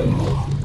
Amen.